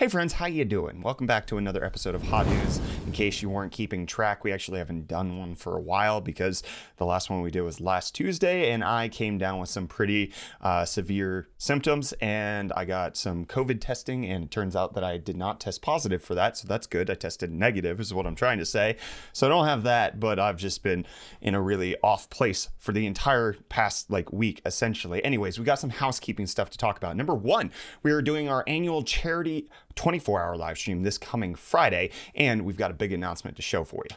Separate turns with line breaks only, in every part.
Hey friends, how you doing? Welcome back to another episode of Hot News. In case you weren't keeping track, we actually haven't done one for a while because the last one we did was last Tuesday, and I came down with some pretty uh, severe symptoms, and I got some COVID testing, and it turns out that I did not test positive for that, so that's good. I tested negative, is what I'm trying to say. So I don't have that, but I've just been in a really off place for the entire past like week, essentially. Anyways, we got some housekeeping stuff to talk about. Number one, we are doing our annual charity 24 hour live stream this coming Friday, and we've got a big announcement to show for you.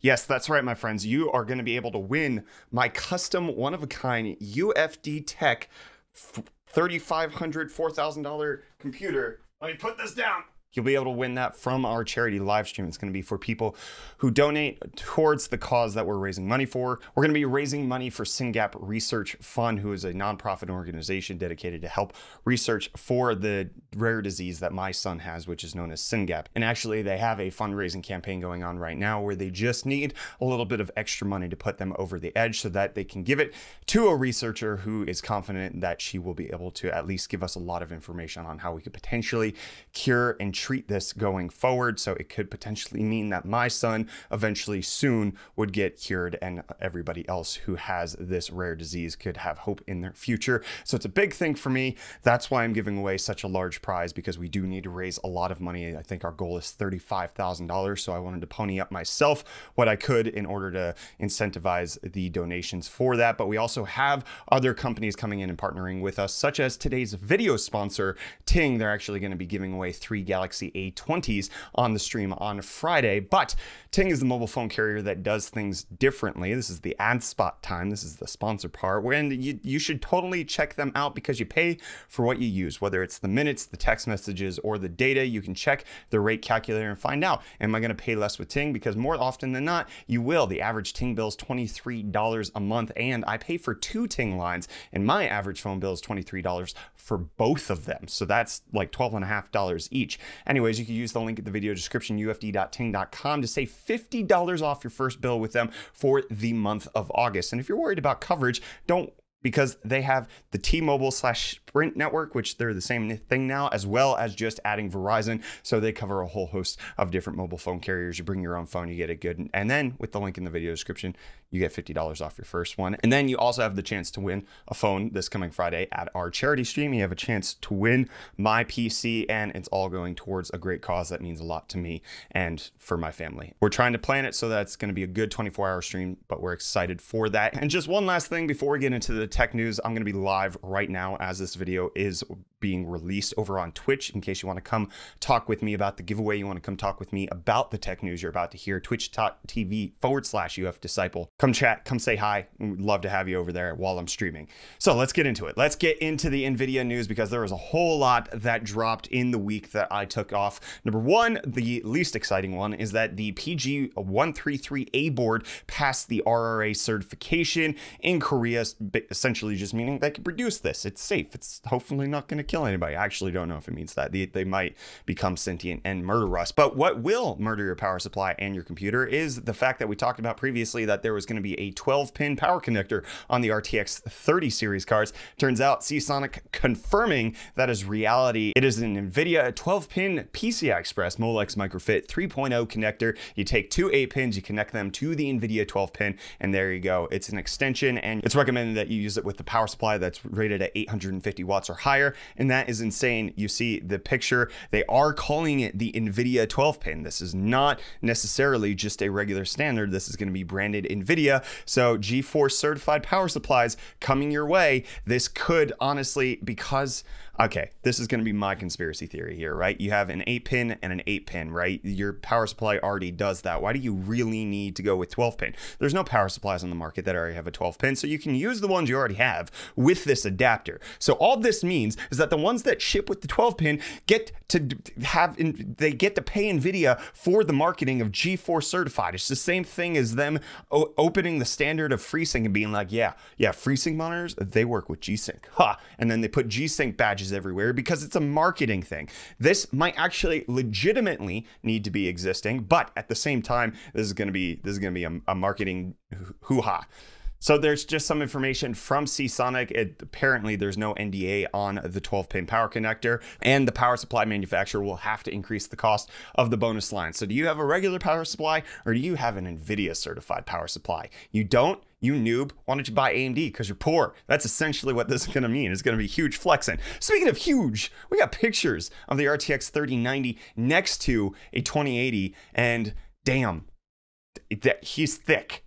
Yes, that's right, my friends. You are going to be able to win my custom one of a kind UFD Tech $3,500, $4,000 computer. Let me put this down. You'll be able to win that from our charity live stream. It's going to be for people who donate towards the cause that we're raising money for. We're going to be raising money for SYNGAP Research Fund, who is a nonprofit organization dedicated to help research for the rare disease that my son has, which is known as SYNGAP. And actually, they have a fundraising campaign going on right now where they just need a little bit of extra money to put them over the edge so that they can give it to a researcher who is confident that she will be able to at least give us a lot of information on how we could potentially cure and treat this going forward. So it could potentially mean that my son eventually soon would get cured and everybody else who has this rare disease could have hope in their future. So it's a big thing for me. That's why I'm giving away such a large prize because we do need to raise a lot of money. I think our goal is $35,000. So I wanted to pony up myself what I could in order to incentivize the donations for that. But we also have other companies coming in and partnering with us, such as today's video sponsor, Ting. They're actually going to be giving away three Galaxy Galaxy A20s on the stream on Friday. But Ting is the mobile phone carrier that does things differently. This is the ad spot time. This is the sponsor part. And you, you should totally check them out because you pay for what you use, whether it's the minutes, the text messages, or the data. You can check the rate calculator and find out, am I going to pay less with Ting? Because more often than not, you will. The average Ting bill is $23 a month, and I pay for two Ting lines, and my average phone bill is $23 for both of them. So that's like $12.5 each. Anyways, you can use the link in the video description, ufd.ting.com, to save $50 off your first bill with them for the month of August. And if you're worried about coverage, don't because they have the T-Mobile slash Sprint network, which they're the same thing now, as well as just adding Verizon. So they cover a whole host of different mobile phone carriers. You bring your own phone, you get it good. And then with the link in the video description, you get $50 off your first one. And then you also have the chance to win a phone this coming Friday at our charity stream. You have a chance to win my PC, and it's all going towards a great cause that means a lot to me and for my family. We're trying to plan it so that's going to be a good 24 hour stream, but we're excited for that. And just one last thing before we get into the tech news, I'm going to be live right now as this video is being released over on Twitch in case you want to come talk with me about the giveaway. You want to come talk with me about the tech news you're about to hear. Twitch.tv forward slash UF Disciple. Come chat, come say hi. We'd love to have you over there while I'm streaming. So let's get into it. Let's get into the NVIDIA news because there was a whole lot that dropped in the week that I took off. Number one, the least exciting one is that the PG133A board passed the RRA certification in Korea, essentially just meaning they can produce this. It's safe. It's hopefully not going to kill anybody. I actually don't know if it means that. They, they might become sentient and murder us. But what will murder your power supply and your computer is the fact that we talked about previously that there was going to be a 12 pin power connector on the RTX 30 series cards. Turns out Seasonic confirming that is reality. It is an NVIDIA 12 pin PCI Express Molex Microfit 3.0 connector. You take two 8 pins, you connect them to the NVIDIA 12 pin, and there you go. It's an extension, and it's recommended that you use it with the power supply that's rated at 850 watts or higher and that is insane. You see the picture. They are calling it the NVIDIA 12 pin. This is not necessarily just a regular standard. This is going to be branded NVIDIA. So GeForce certified power supplies coming your way. This could honestly, because okay, this is going to be my conspiracy theory here, right? You have an 8 pin and an 8 pin, right? Your power supply already does that. Why do you really need to go with 12 pin? There's no power supplies on the market that already have a 12 pin, so you can use the ones you already have with this adapter. So all this means is that the ones that ship with the 12 pin get to have in, they get to pay Nvidia for the marketing of GeForce certified. It's the same thing as them opening the standard of FreeSync and being like, yeah, yeah, FreeSync monitors, they work with G-Sync. Ha. And then they put G-Sync badges everywhere because it's a marketing thing. This might actually legitimately need to be existing, but at the same time, this is going to be this is going to be a, a marketing hoo-ha. So there's just some information from Seasonic. It, apparently, there's no NDA on the 12 pin power connector, and the power supply manufacturer will have to increase the cost of the bonus line. So, do you have a regular power supply or do you have an NVIDIA certified power supply? You don't? You noob, why don't you buy AMD? Because you're poor. That's essentially what this is going to mean. It's going to be huge flexing. Speaking of huge, we got pictures of the RTX 3090 next to a 2080, and damn, that he's thick.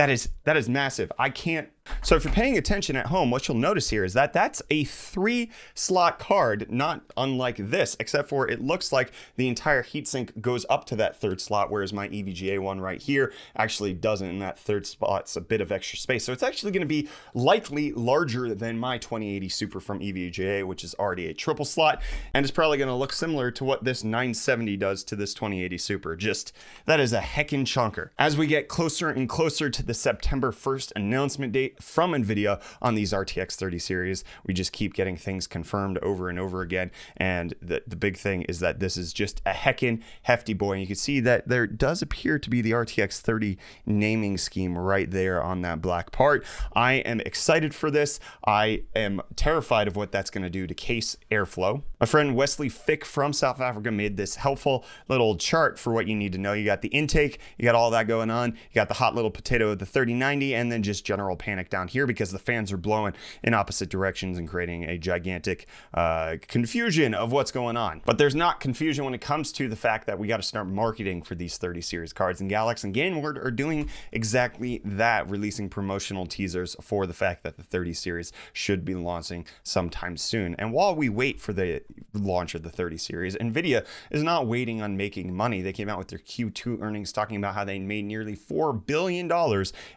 That is that is massive. I can't so if you're paying attention at home, what you'll notice here is that that's a three slot card, not unlike this, except for it looks like the entire heatsink goes up to that third slot, whereas my EVGA one right here actually doesn't. In that third spot's a bit of extra space. So it's actually going to be likely larger than my 2080 Super from EVGA, which is already a triple slot, and it's probably going to look similar to what this 970 does to this 2080 Super. Just that is a heckin' chunker. As we get closer and closer to the September 1st announcement date, from NVIDIA on these RTX 30 series. We just keep getting things confirmed over and over again. And the, the big thing is that this is just a heckin' hefty boy. And you can see that there does appear to be the RTX 30 naming scheme right there on that black part. I am excited for this. I am terrified of what that's going to do to case airflow. My friend Wesley Fick from South Africa made this helpful little chart for what you need to know. You got the intake, you got all that going on, you got the hot little potato of the 3090, and then just general panic down here because the fans are blowing in opposite directions and creating a gigantic uh, confusion of what's going on. But there's not confusion when it comes to the fact that we got to start marketing for these 30 series cards. And Galax and Gainward are doing exactly that, releasing promotional teasers for the fact that the 30 series should be launching sometime soon. And while we wait for the launch of the 30 series, NVIDIA is not waiting on making money. They came out with their Q2 earnings talking about how they made nearly $4 billion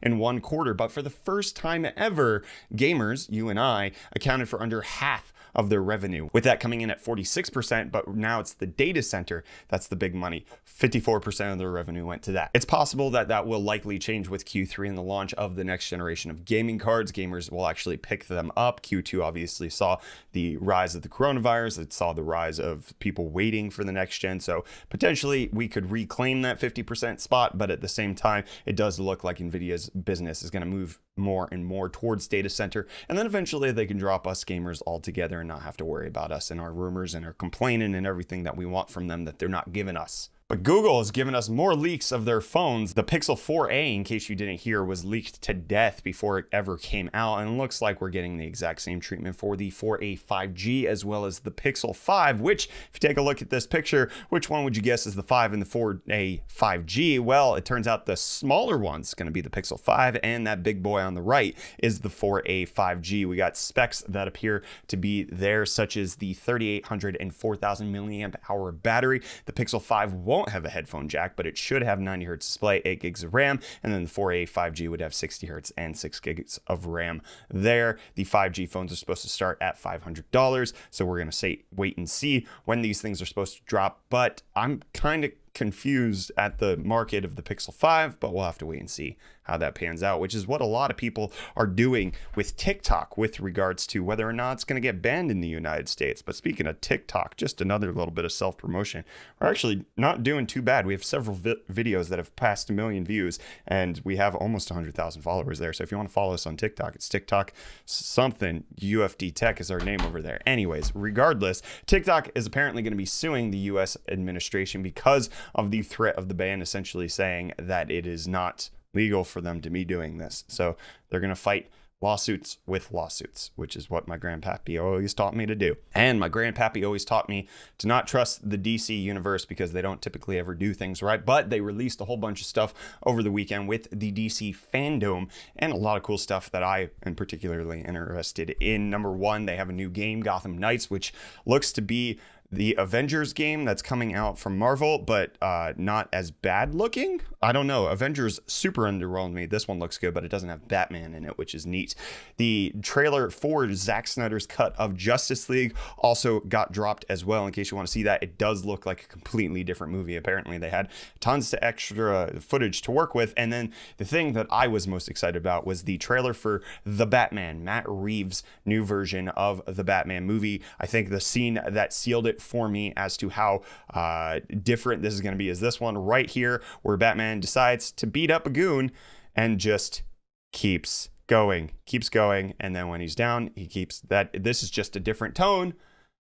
in one quarter. But for the first time ever, gamers, you and I, accounted for under half of their revenue. With that coming in at 46%, but now it's the data center that's the big money. 54% of their revenue went to that. It's possible that that will likely change with Q3 and the launch of the next generation of gaming cards. Gamers will actually pick them up. Q2 obviously saw the rise of the coronavirus, it saw the rise of people waiting for the next gen. So potentially we could reclaim that 50% spot, but at the same time, it does look like NVIDIA's business is going to move more and more towards data center. And then eventually they can drop us gamers altogether and not have to worry about us and our rumors and our complaining and everything that we want from them that they're not giving us. But Google has given us more leaks of their phones. The Pixel 4a, in case you didn't hear, was leaked to death before it ever came out. And looks like we're getting the exact same treatment for the 4a 5G as well as the Pixel 5, which, if you take a look at this picture, which one would you guess is the 5 and the 4a 5G? Well, it turns out the smaller one's going to be the Pixel 5, and that big boy on the right is the 4a 5G. We got specs that appear to be there, such as the 3800 and 4000 milliamp hour battery. The Pixel 5 won't won't have a headphone jack, but it should have 90 hertz display, 8 gigs of RAM, and then the 4A 5G would have 60 hertz and 6 gigs of RAM there. The 5G phones are supposed to start at $500, so we're going to say wait and see when these things are supposed to drop, but I'm kind of confused at the market of the Pixel 5, but we'll have to wait and see how that pans out, which is what a lot of people are doing with TikTok with regards to whether or not it's going to get banned in the United States. But speaking of TikTok, just another little bit of self promotion. We're actually not doing too bad. We have several vi- videos that have passed a million views, and we have almost 100,000 followers there. So if you want to follow us on TikTok, it's TikTok something. UFD Tech is our name over there. Anyways, regardless, TikTok is apparently going to be suing the US administration because of the threat of the ban essentially saying that it is not legal for them to be doing this. So they're going to fight lawsuits with lawsuits, which is what my grandpappy always taught me to do. And my grandpappy always taught me to not trust the DC universe because they don't typically ever do things right. But they released a whole bunch of stuff over the weekend with the DC fandom and a lot of cool stuff that I am particularly interested in. Number one, they have a new game, Gotham Knights, which looks to be the Avengers game that's coming out from Marvel, but uh, not as bad looking. I don't know. Avengers super underwhelmed me. This one looks good, but it doesn't have Batman in it, which is neat. The trailer for Zack Snyder's cut of Justice League also got dropped as well. In case you want to see that, it does look like a completely different movie. Apparently, they had tons of extra footage to work with. And then the thing that I was most excited about was the trailer for The Batman, Matt Reeves' new version of the Batman movie. I think the scene that sealed it for me as to how uh, different this is going to be is this one right here, where Batman decides to beat up a goon and just keeps going, keeps going. And then when he's down, he keeps that. This is just a different tone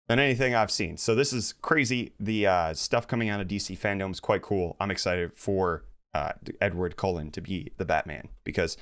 than anything I've seen. So this is crazy. The uh, stuff coming out of DC fandom is quite cool. I'm excited for uh, Edward Cullen to be the Batman because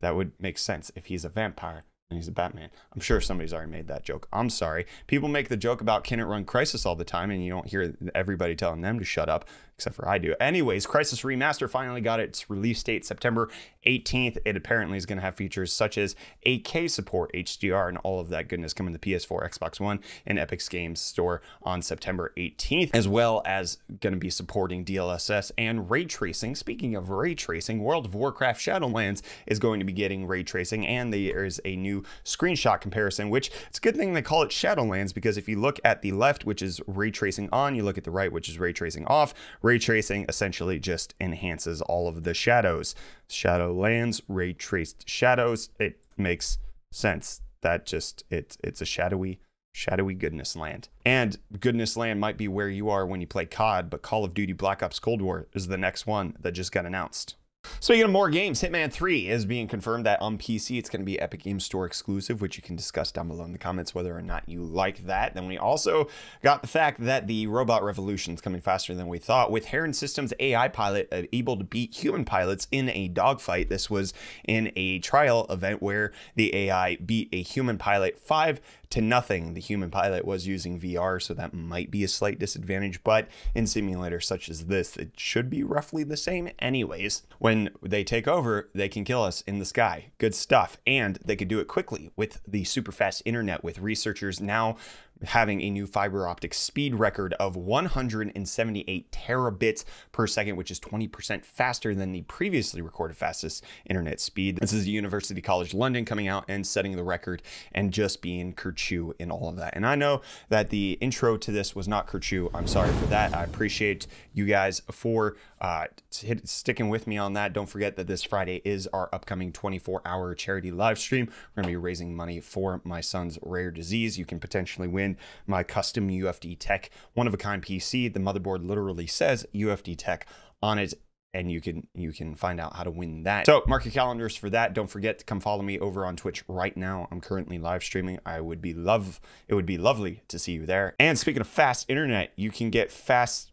that would make sense if he's a vampire and he's a Batman. I'm sure somebody's already made that joke. I'm sorry. People make the joke about can it run Crysis all the time, and you don't hear everybody telling them to shut up, except for I do. Anyways, Crysis Remaster finally got its release date September 18th. It apparently is going to have features such as 8K support, HDR, and all of that goodness coming to PS4, Xbox One, and Epic's Games Store on September 18th, as well as going to be supporting DLSS and ray tracing. Speaking of ray tracing, World of Warcraft Shadowlands is going to be getting ray tracing, and there is a new screenshot comparison, which it's a good thing they call it Shadowlands because if you look at the left, which is ray tracing on, you look at the right, which is ray tracing off, ray tracing essentially just enhances all of the shadows. Shadowlands, ray traced shadows, it makes sense. That just it's it's a shadowy shadowy goodness land. And goodness land might be where you are when you play COD, but Call of Duty Black Ops Cold War is the next one that just got announced. Speaking of more games, Hitman 3 is being confirmed that on PC it's going to be Epic Games Store exclusive, which you can discuss down below in the comments whether or not you like that. Then we also got the fact that the robot revolution is coming faster than we thought, with Heron Systems AI pilot uh, able to beat human pilots in a dogfight. This was in a trial event where the AI beat a human pilot five to nothing. The human pilot was using VR, so that might be a slight disadvantage, but in simulators such as this, it should be roughly the same anyways. When they take over, they can kill us in the sky. Good stuff. And they could do it quickly with the super fast internet, with researchers now having a new fiber optic speed record of 178 terabits per second, which is 20% faster than the previously recorded fastest internet speed. This is University College London coming out and setting the record and just being Kerchu in all of that. And I know that the intro to this was not Kerchu. I'm sorry for that. I appreciate you guys for uh, sticking with me on that. Don't forget that this Friday is our upcoming 24 hour charity live stream. We're going to be raising money for my son's rare disease. You can potentially win my custom UFD Tech one of a kind PC. The motherboard literally says UFD Tech on it and you can you can find out how to win that. So mark your calendars for that. Don't forget to come follow me over on Twitch right now. I'm currently live streaming. I would be love it would be lovely to see you there. And speaking of fast internet, you can get fast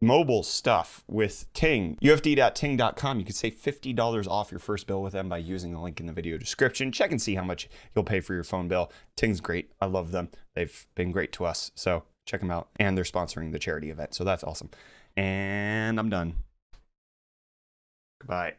mobile stuff with Ting. UFD.ting.com. You can save $50 off your first bill with them by using the link in the video description. Check and see how much you'll pay for your phone bill. Ting's great. I love them. They've been great to us. So check them out. And they're sponsoring the charity event. So that's awesome. And I'm done. Goodbye.